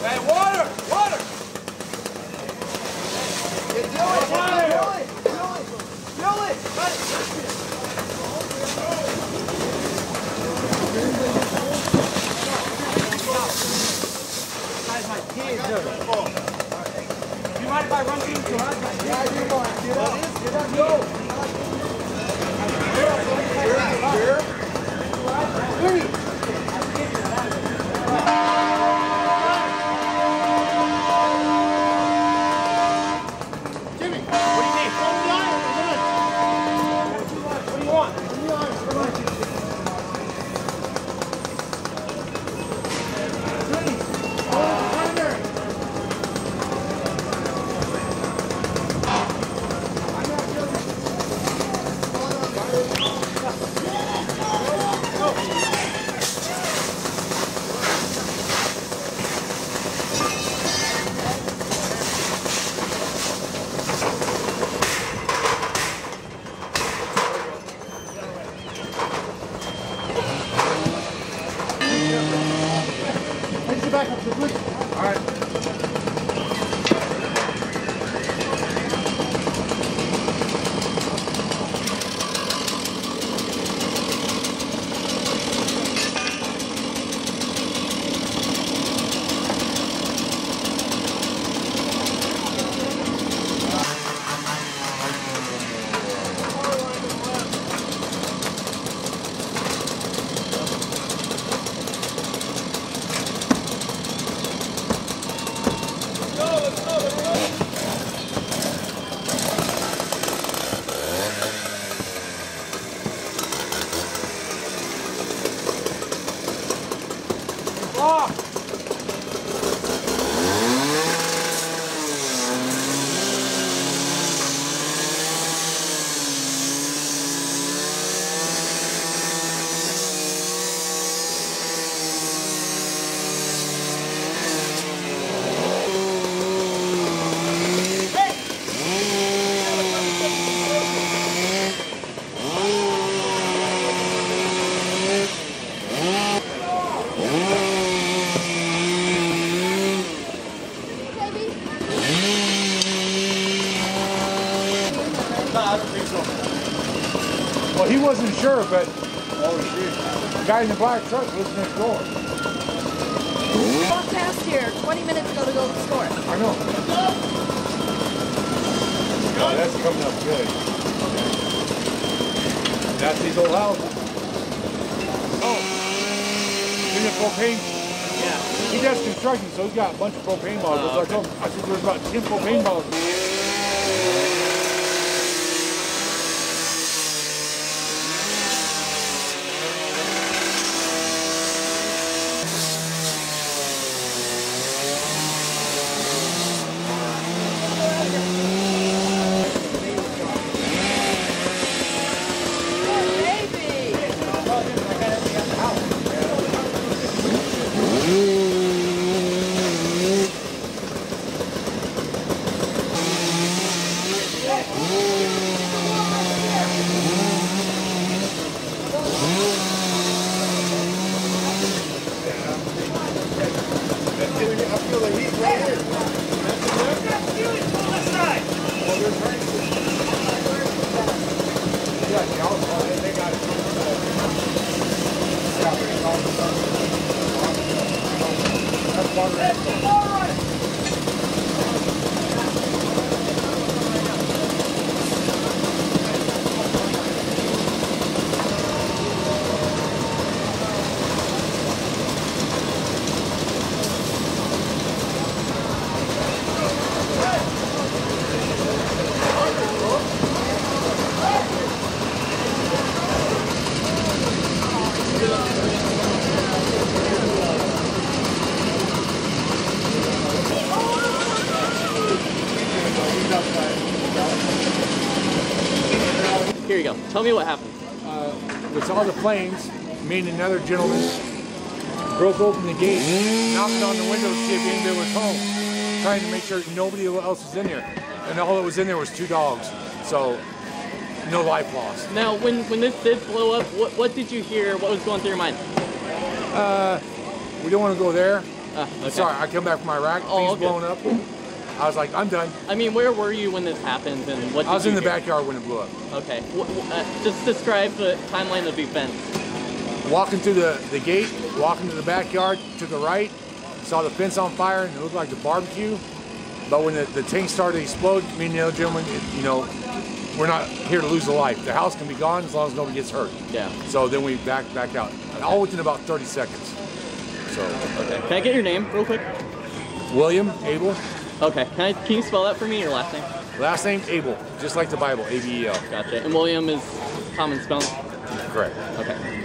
Hey, water! Water! Do you mind if I run through the garage? Yeah, you want. Get up. Get up. Go. Jimmy, Off! Well, he wasn't sure, but oh, the guy in the black truck lives next door. Walked past here 20 minutes ago to go to the store. I know. Oh, that's coming up good. That's these old houses. Oh. In the propane. Yeah. He does construction, so he's got a bunch of propane bottles. Oh, I told him, I said, there's about 10 propane bottles. Let's go. You go. Tell me what happened. We saw the flames. Me and another gentleman broke open the gate, knocked on the window to see if anybody was home, trying to make sure nobody else was in there. And all that was in there was two dogs. So no life lost. Now, when when this did blow up, what what did you hear? What was going through your mind? We don't want to go there. Uh, okay. Sorry, I come back from Iraq, Oh, things okay. blowing up. I was like, I'm done. I mean, where were you when this happened, and what? Did I was in the hear? backyard when it blew up. Okay. Uh, just describe the timeline of events. Walking through the, the gate, walking to the backyard, took a right, saw the fence on fire, and it looked like the barbecue. But when the, the tank started to explode, me and the other gentleman, it, you know, we're not here to lose a life. The house can be gone as long as nobody gets hurt. Yeah. So then we back back out, all within about 30 seconds. So Okay. Can I get your name real quick? William Abel, Okay. Can I? Can you spell that for me? Your last name? last name Abel, just like the Bible, A B E L. Gotcha. And William is common spelling. Correct. Okay.